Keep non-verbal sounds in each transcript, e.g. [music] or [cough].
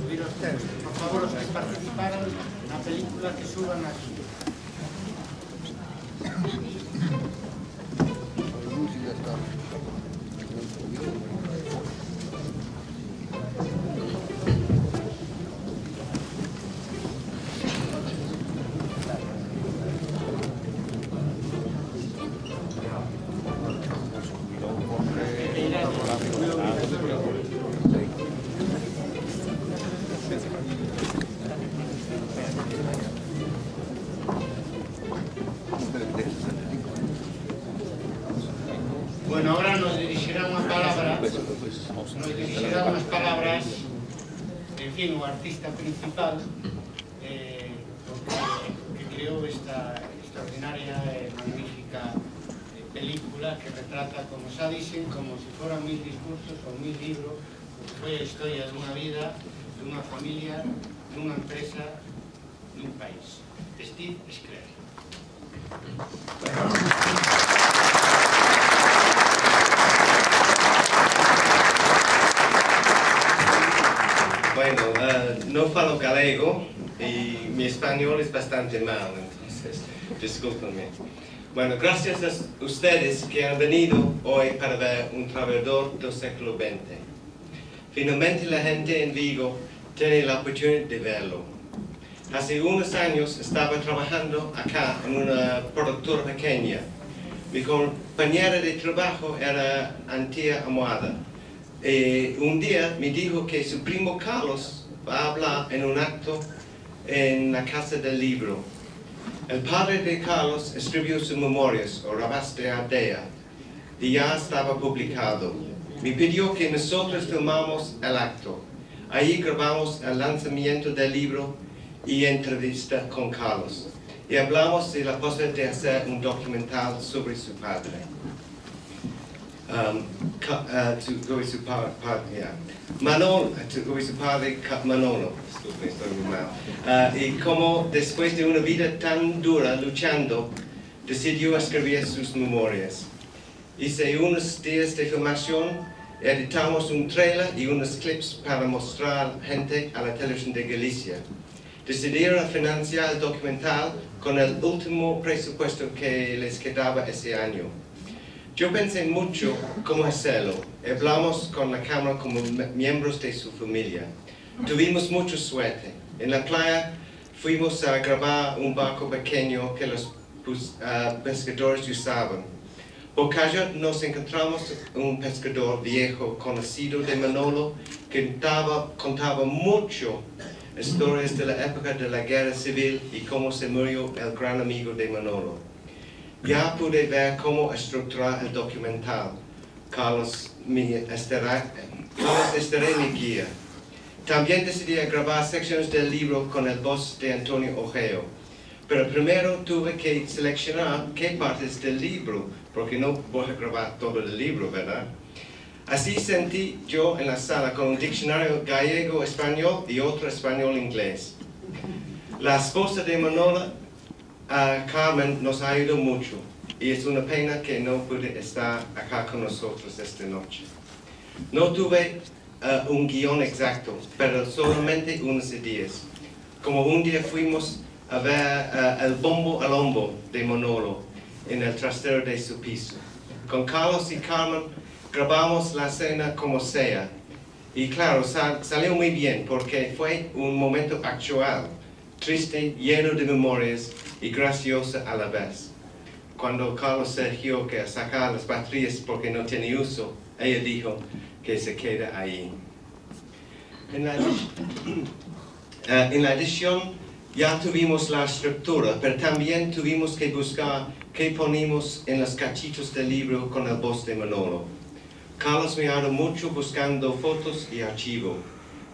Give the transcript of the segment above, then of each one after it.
subir os textos. Por favor, os que participaron na película que suban aquí. quen o artista principal eh, que, que creou esta extraordinaria e magnífica eh, película que retrata, como xa dixen, como se foran mil discursos ou mil libros o que foi a historia dunha vida, dunha familia, dunha empresa, dun país. Steve Escler. Thank you. Bueno, eh, no falo galego y mi español es bastante mal, entonces discúlpenme. Bueno, gracias a ustedes que han venido hoy para ver un trabajador del siglo XX. Finalmente la gente en Vigo tiene la oportunidad de verlo. Hace unos años estaba trabajando acá en una productora pequeña. Mi compañera de trabajo era Antía Amoada. Eh, un día me dijo que su primo Carlos va a hablar en un acto en la Casa del Libro. El padre de Carlos escribió sus memorias, o Rabas de Ardea, y ya estaba publicado. Me pidió que nosotros filmamos el acto. Ahí grabamos el lanzamiento del libro y entrevista con Carlos. Y hablamos de la posibilidad de hacer un documental sobre su padre. Um, uh, yeah. Manolo, padre Ca- Manolo. Uh, y como después de una vida tan dura luchando, decidió escribir sus memorias. Hice unos días de filmación, editamos un trailer y unos clips para mostrar gente a la televisión de Galicia. Decidieron financiar el documental con el último presupuesto que les quedaba ese año. Yo pensé mucho cómo hacerlo. Hablamos con la cámara como miembros de su familia. Tuvimos mucha suerte. En la playa fuimos a grabar un barco pequeño que los ah, pescadores usaban. Por casualidad nos encontramos un pescador viejo conocido de Manolo que contaba, contaba mucho historias de la época de la guerra civil y cómo se murió el gran amigo de Manolo. Ya pude ver cómo estructurar el documental. Carlos, mi estará, Carlos estará mi guía. También decidí grabar secciones del libro con el voz de Antonio Ojeo. Pero primero tuve que seleccionar qué partes del libro, porque no voy a grabar todo el libro, ¿verdad? Así sentí yo en la sala con un diccionario gallego-español y otro español-inglés. La esposa de Manola a Carmen nos ayudó mucho y es una pena que no pude estar acá con nosotros esta noche. No tuve eh, un guion exacto, pero solamente unas ideas. Como un día fuimos a ver eh, el bombo al hombo de Manolo en el trastero de su piso. Con Carlos y Carmen grabamos la escena como sea. Y claro, sal- salió muy bien porque fue un momento actual, triste, lleno de memorias y gracioso a la vez. Cuando Carlos se dijo que sacar las baterías porque no tiene uso, ella dijo que se queda ahí. En la, [clears throat] Eh, en la edición ya tuvimos la estructura, pero también tuvimos que buscar qué ponemos en los cachitos del libro con el voz de Manolo. Carlos me ayudó mucho buscando fotos y archivo.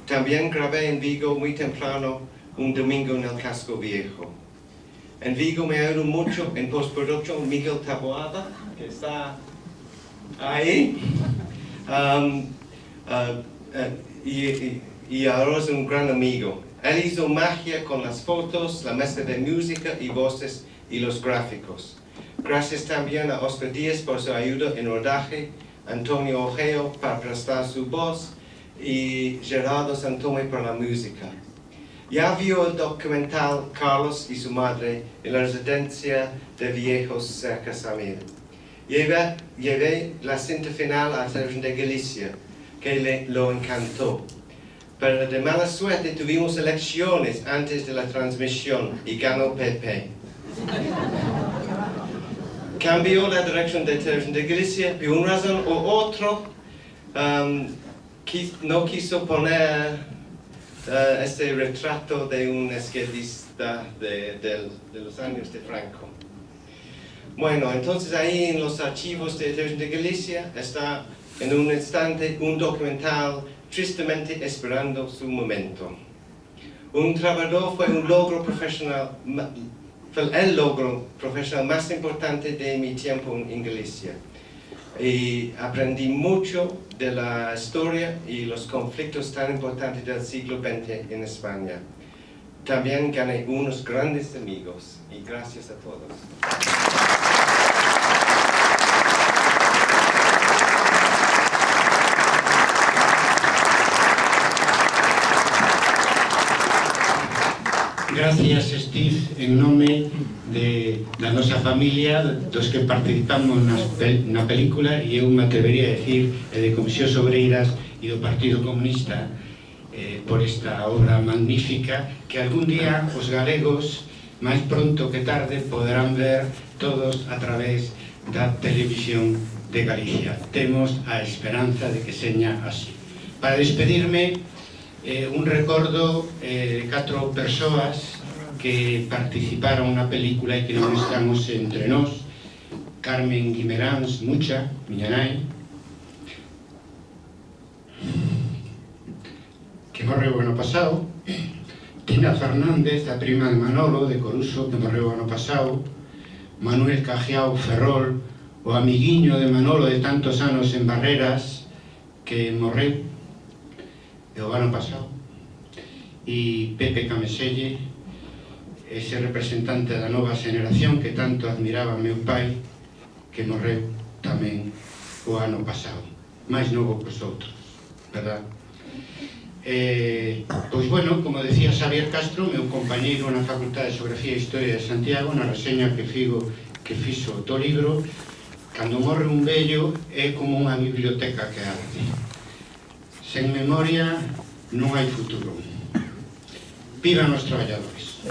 También grabé en Vigo muy temprano un domingo en el casco viejo. En Vigo me ayudó mucho en postproducción Miguel Taboada, que está ahí. Um, uh, uh, y, y- y ahora es un gran amigo. Él hizo magia con las fotos, la mezcla de música y voces y los gráficos. Gracias también a Oscar Díaz por su ayuda en rodaje, Antonio Ojeo para prestar su voz y Gerardo Santome por la música. Ya vio el documental Carlos y su madre en la residencia de viejos cerca de Samir. Llevé, llevé la cinta final a la de Galicia, que le, lo encantó. Pero de mala suerte tuvimos elecciones antes de la transmisión y ganó PP. Cambió la dirección de televisión de Galicia por una razón u otra. Um, no quiso poner uh, este retrato de un izquierdista de, de, de, los años de Franco. Bueno, entonces ahí en los archivos de de Galicia está en un instante un documental tristemente esperando su momento. Un trabajador fue un logro profesional, fue el logro profesional más importante de mi tiempo en Galicia. Y aprendí mucho de la historia y los conflictos tan importantes del siglo XX en España. También gané unos grandes amigos y gracias a todos. Gracias, Steve, en nome de, da nosa familia, dos que participamos nas, na película, e eu me atrevería a decir, de Comisión Sobreiras e do Partido Comunista, eh, por esta obra magnífica, que algún día os galegos, máis pronto que tarde, poderán ver todos a través da televisión de Galicia. Temos a esperanza de que seña así. Para despedirme, eh, un recordo eh, de catro persoas que participaron na película e que non estamos entre nós Carmen Guimeráns Mucha, miña nai que morreu o ano pasado Tina Fernández, a prima de Manolo de Coruso, que morreu o ano pasado Manuel Cajiao Ferrol o amiguiño de Manolo de tantos anos en Barreras que morreu e o ano pasado e Pepe Cameselle ese representante da nova xeneración que tanto admiraba meu pai que morreu tamén o ano pasado máis novo que os outros verdad? Eh, pois bueno, como decía Xavier Castro meu compañeiro na Facultade de Geografía e Historia de Santiago na reseña que figo que fixo do libro cando morre un vello é como unha biblioteca que arde Sen memoria non hai futuro. Vivan os traballadores.